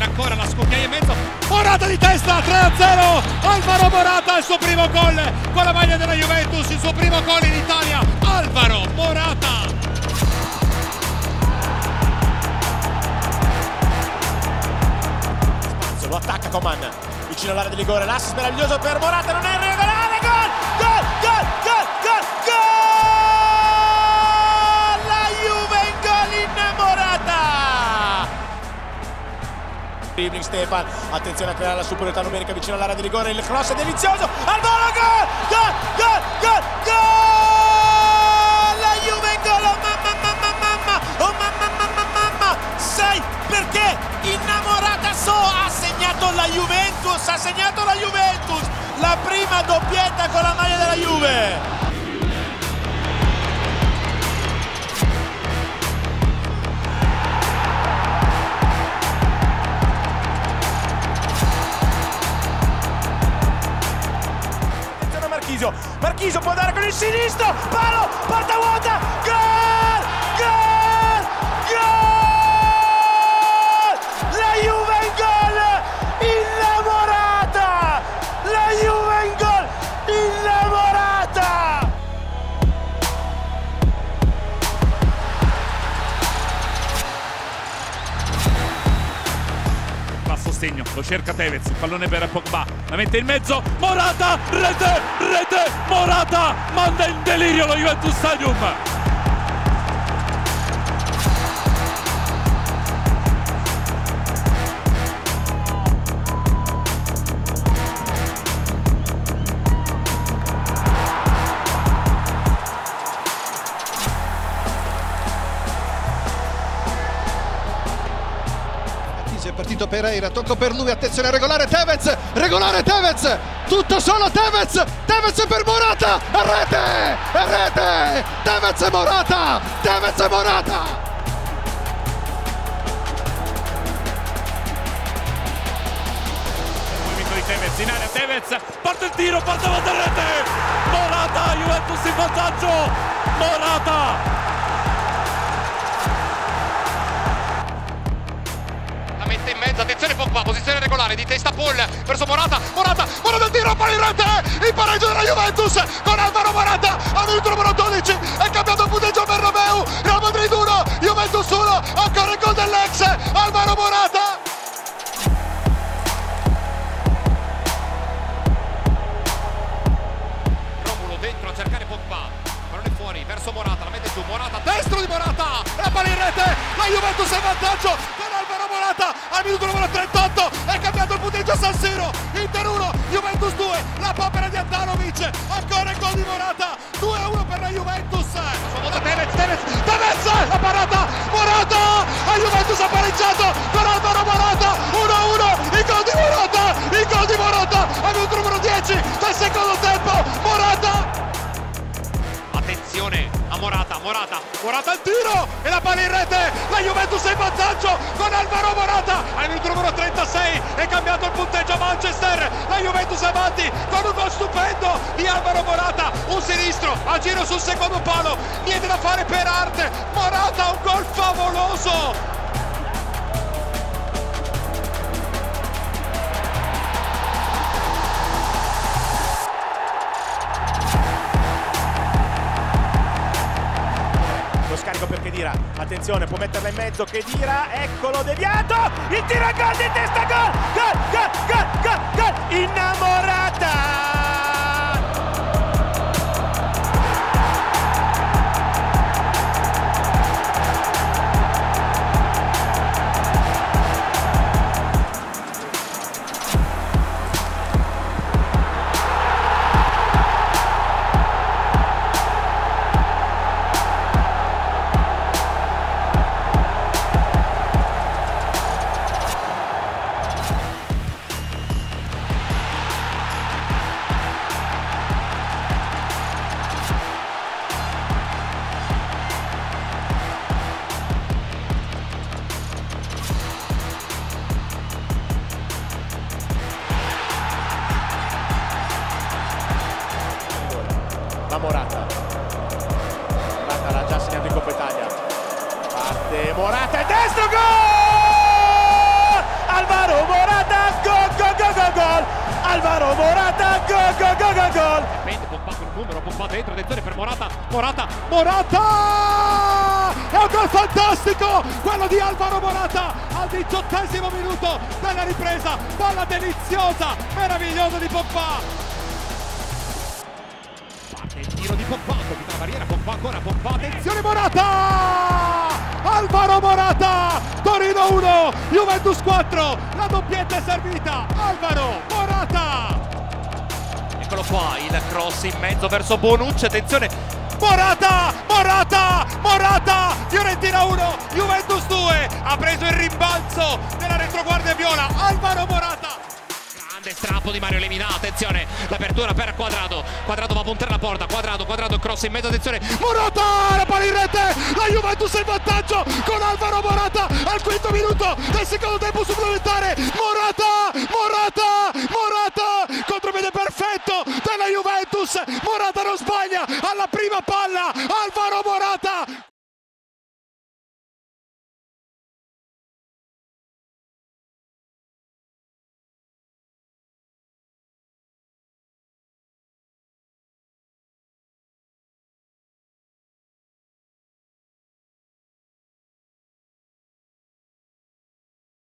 c'era ancora la scocchiaia in mezzo. Morata di testa 3-0 Alvaro Morata il suo primo gol con la maglia della Juventus il suo primo gol in Italia. Alvaro Morata. Spazio, lo attacca Coman. Vicino all'area di rigore l'assist meraviglioso per Morata non è irregolare gol Dribbling Stefan. Attenzione a creare la superiorità numerica vicino all'area di rigore. Il cross è delizioso. Al volo gol! Gol! Gol! Gol! Gol! La Juve gol oh mamma mamma mamma oh mamma mamma mamma sai perché? Innamorata so ha segnato la Juventus ha segnato la Juventus. La prima doppietta con la maglia della Juve Marchisio, Marchisio può andare con il sinistro, palo, porta vuota, sostegno, lo cerca Tevez, il pallone per Pogba, la mette in mezzo, Morata, rete, rete, Morata, manda in delirio lo Juventus Stadium. Pereira, tocco per lui, attenzione regolare Tevez, regolare Tevez, tutto solo Tevez, Tevez per Morata, a rete, a rete, Tevez e Morata, Tevez e Morata. Tevez, in area Tevez, parte il tiro, avanti a rete, Morata, Juventus in vantaggio, Morata. Attenzione Pogba, posizione regolare di testa Paul verso Morata, Morata, Morata il tiro, palla in rete, il pareggio della Juventus con Alvaro Morata, al minuto numero 12, è cambiato punteggio Romeo, Real Madrid 1, Juventus 1, ancora il gol dell'ex, Alvaro Morata. Romulo dentro a cercare Pogba, pallone fuori verso Morata, la mette giù, Morata, destro di Morata, la palla in rete, la Juventus è in vantaggio al minuto numero 38, è cambiato il punteggio a San Siro, Inter 1, Juventus 2, la papera di Andanovic, ancora il gol di Morata, 2-1 Morata, Morata, al tiro e la palla in rete, la Juventus è in vantaggio con Alvaro Morata. Al minuto numero 36 è cambiato il punteggio a Manchester, la Juventus avanti con un gol stupendo di Alvaro Morata, un sinistro a giro sul secondo palo, niente da fare per arte, Morata un gol favoloso, attenzione, può metterla in mezzo, Chedira, eccolo deviato, il tiro a gol di testa, gol, gol, gol, gol, gol, gol, innamorata! Morata. Morata l'ha già segnato in Coppa Italia. Parte Morata e destro gol! Alvaro Morata, gol, gol, gol, gol, gol! Alvaro Morata, gol, gol, gol, gol, gol! Mente, pompato il numero, pompato dentro, dettore per Morata, Morata, Morata! è un gol fantastico quello di Alvaro Morata al diciottesimo minuto della ripresa palla deliziosa meravigliosa di Pompa! Colpita la barriera, Pogba ancora, Pogba, attenzione Morata! Alvaro Morata, Torino 1, Juventus 4, la doppietta è servita, Alvaro Morata! Eccolo qua, il cross in mezzo verso Bonucci, attenzione, Morata, Morata, Morata, Fiorentina 1, Juventus 2, ha preso il rimbalzo della retroguardia viola, Alvaro Morata! Grande strappo di Mario Lemina, attenzione, l'apertura per Quadrado, Quadrado va a puntare la porta, Quadrado, Quadrado, cross in mezzo, attenzione, Morata, la palla in rete, la Juventus è in vantaggio con Alvaro Morata al quinto minuto del secondo tempo supplementare, Morata, Morata, Morata, contropiede perfetto della Juventus, Morata non sbaglia alla prima palla, Alvaro Morata,